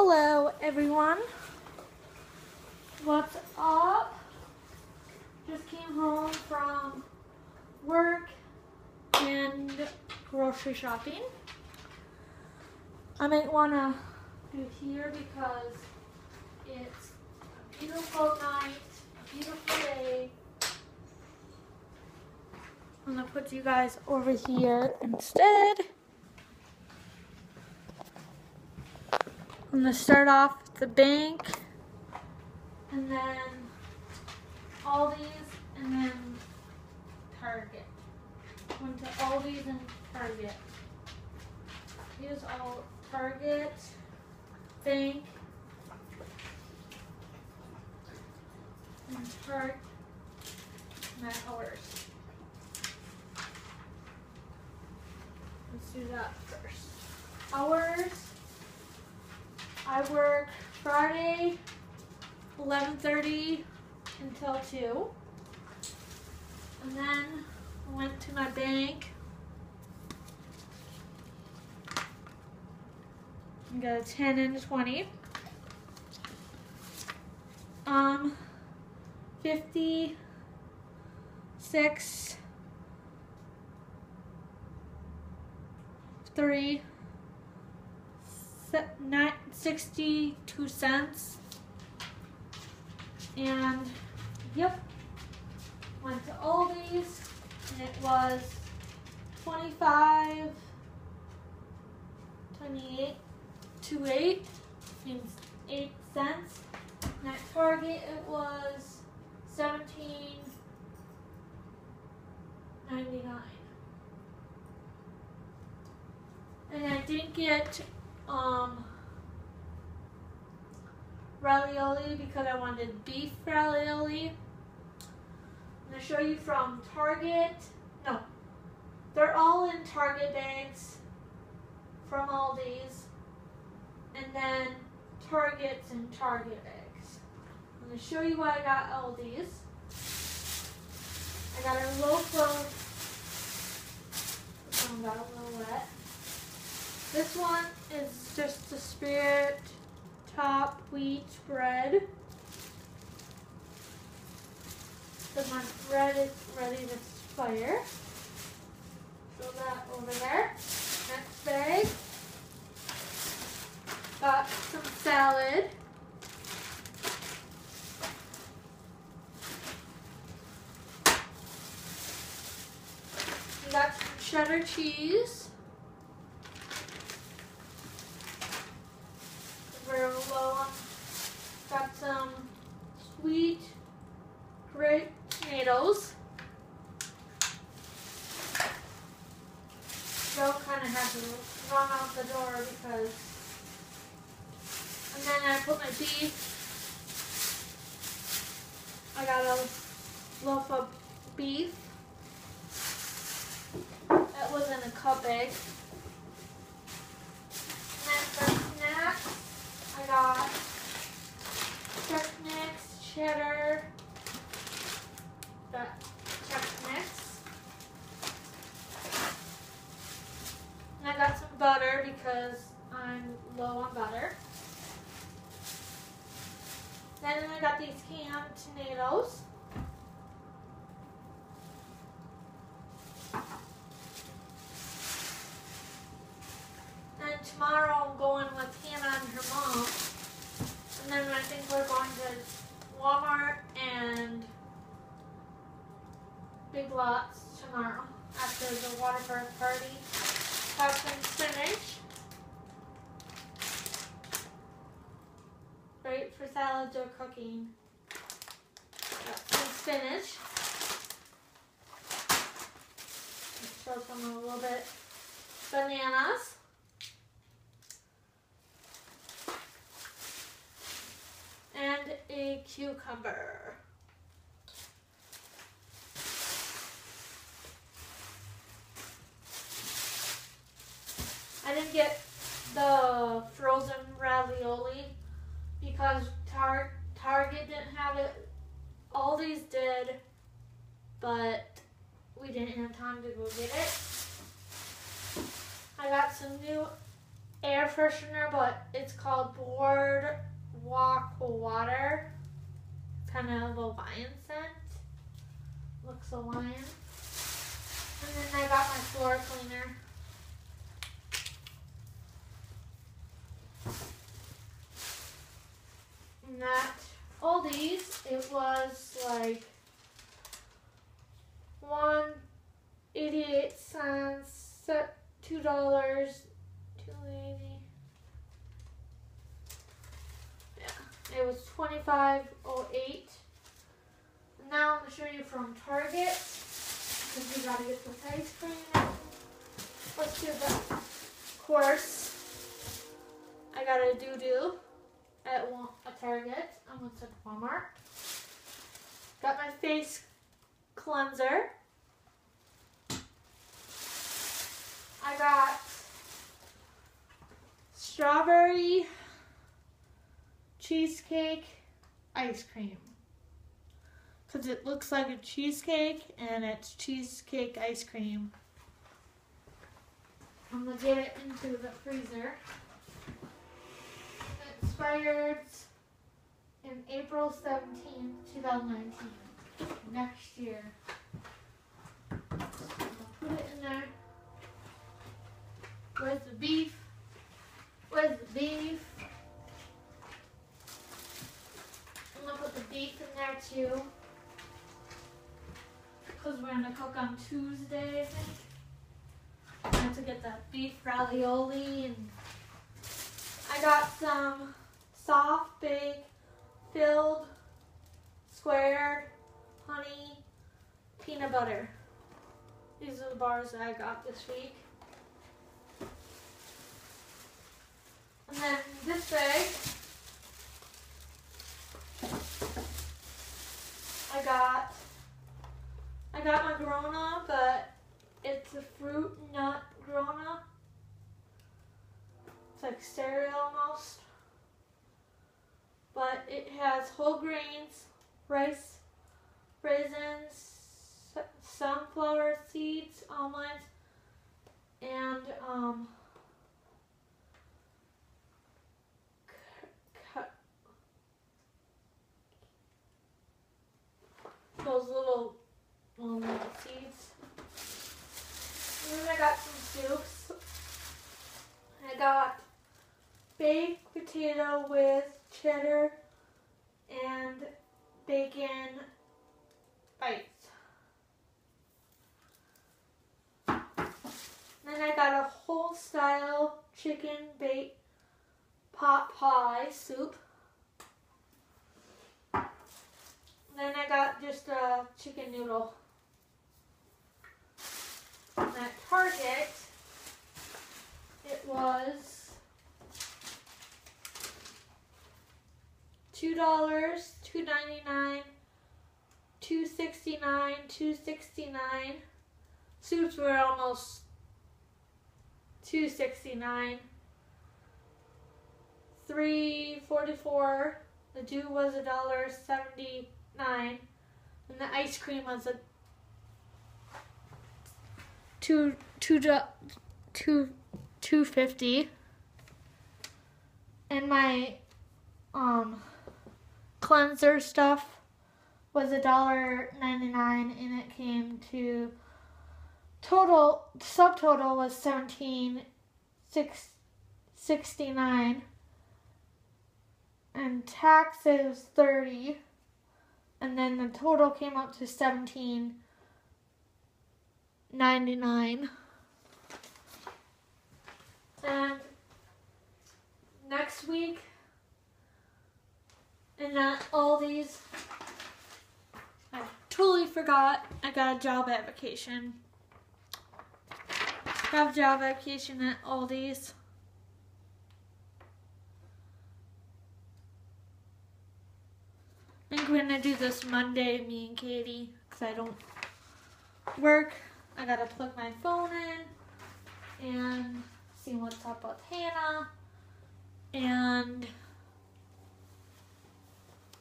Hello, everyone. What's up? Just came home from work and grocery shopping. I might want to do here because it's a beautiful night, a beautiful day. I'm going to put you guys over here instead. I'm gonna start off with the bank and then Aldi's and then Target. Went to Aldi's and Target. Here's all Target, bank, and Target, and hours. Let's do that first. Hours. I work Friday, 11.30 until 2. And then I went to my bank. I got a 10 and a 20. Um, 56, 3, 62 cents. And yep, went to Aldi's and it was 25, 28, 28 means 8 cents. And at Target it was 17.99. And I didn't get um, ravioli because I wanted beef ravioli. I'm to show you from Target. No, they're all in Target bags from Aldi's. And then Target's in Target bags. I'm to show you what I got Aldi's. I got a loaf of, got a little wet. This one is just the Split Top Wheat Bread. So my bread is ready to fire. Throw that over there. Next bag. Got some salad. Got some cheddar cheese. Got some sweet grape tomatoes. Joe kind of had to run out the door because, and then I put my beef. I got a loaf of beef. That was in a cup egg. And then for snacks, I got Chex Mix, cheddar, that Chex Mix. And I got some butter because I'm low on butter. Then I got these canned tomatoes. And tomorrow I'm going with Hannah and her mom. And then I think we're going to Walmart and Big Lots tomorrow after the water park party. Have some spinach. Great for salads or cooking. Some spinach. Show some a little bit. Bananas. and a cucumber. I didn't get the frozen ravioli because Tar Target didn't have it. Aldi's did, but we didn't have time to go get it. I got some new air freshener, but it's called Boardwalk Water. Kind of a lion scent. Looks a lion. And then I got my floor cleaner. And that all these, it was like one eighty-eight cents, two dollars, two eighty. Yeah, it was twenty-five oh eight. Now I'm gonna show you from Target because we gotta get the ice cream. Now. Let's do the course. I got a doo doo at a Target. I went to Walmart. Got my face cleanser. I got strawberry cheesecake ice cream. Because it looks like a cheesecake and it's cheesecake ice cream. I'm going to get it into the freezer. Expired in April 17, 2019. Next year. So put it in there. Where's the beef? The beef? I'm gonna put the beef in there too. Because we're gonna cook on Tuesday, I think. I have to get that beef ravioli and I got some soft baked filled square honey peanut butter. These are the bars that I got this week. And then this bag, I got, I got my granola, but it's a fruit nut granola. It's like cereal almost. But it has whole grains, rice, raisins, sunflower seeds, almonds, and um, those little, little seeds. And then I got some soups. I got baked potato with cheddar and bacon bites. Then I got a whole style chicken baked pot pie soup. Then I got just a chicken noodle. And at Target, it was two dollars, two ninety nine, two sixty nine, two sixty nine. Soups were almost two sixty nine. Three forty four. The dew was a dollar seventy nine, and the ice cream was a two two two two fifty, and my um cleanser stuff was a dollar ninety nine, and it came to total subtotal was seventeen six sixty nine and taxes 30 and then the total came up to 17.99 and next week and that all these I totally forgot I got a job application. Got a job application at Aldi's. I think we're gonna do this Monday, me and Katie, because I don't work. I gotta plug my phone in and see what's up with Hannah. And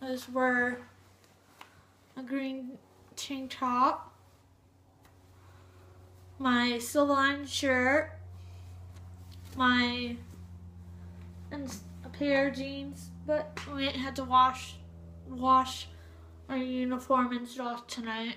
those were a green tank top, my silver shirt, my and a pair of jeans, but we had to wash wash our uniform and stuff tonight.